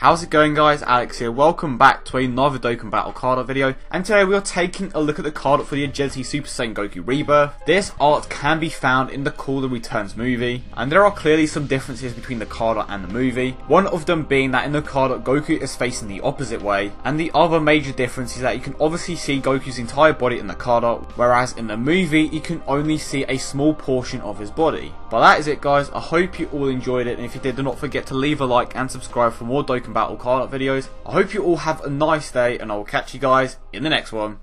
How's it going guys, Alex here, welcome back to another Dokkan Battle card art video, and today we are taking a look at the card art for the Agility Super Saiyan Goku Rebirth. This art can be found in the Cooler Returns movie, and there are clearly some differences between the card art and the movie, one of them being that in the card art Goku is facing the opposite way, and the other major difference is that you can obviously see Goku's entire body in the card art, whereas in the movie you can only see a small portion of his body. But that is it guys, I hope you all enjoyed it, and if you did do not forget to leave a like and subscribe for more Dokkan Battle card videos. I hope you all have a nice day and I will catch you guys in the next one.